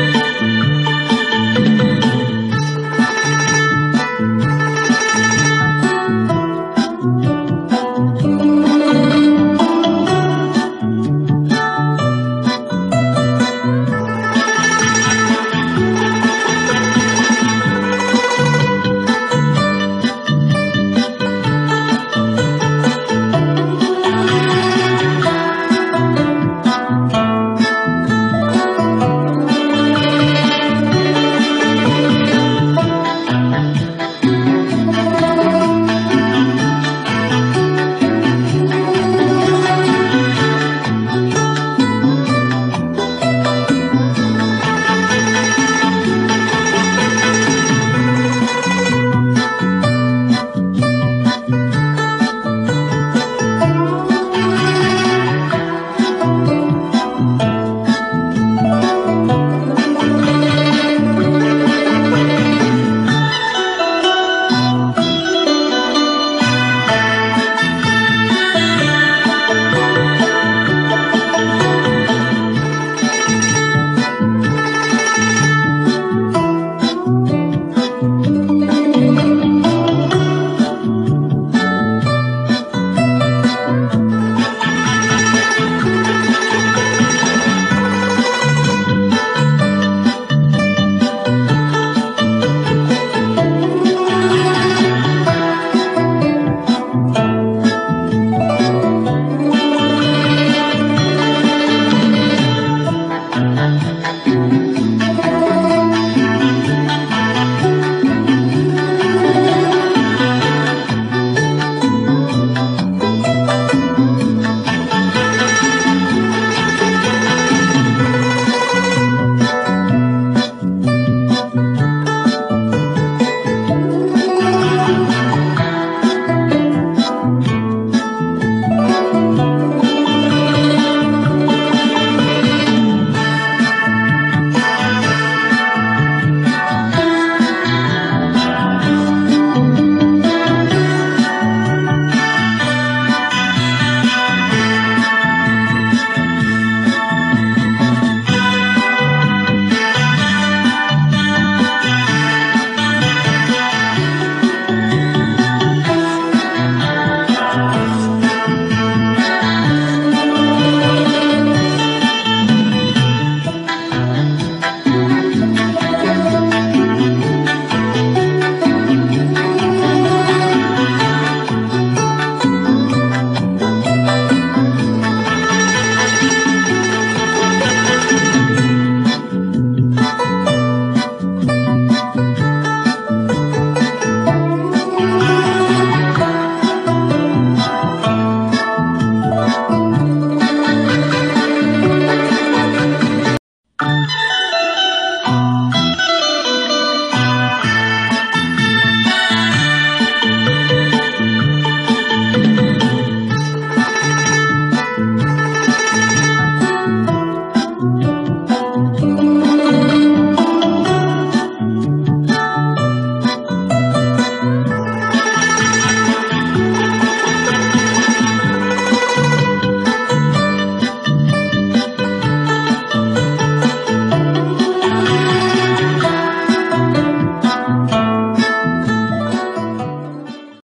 Música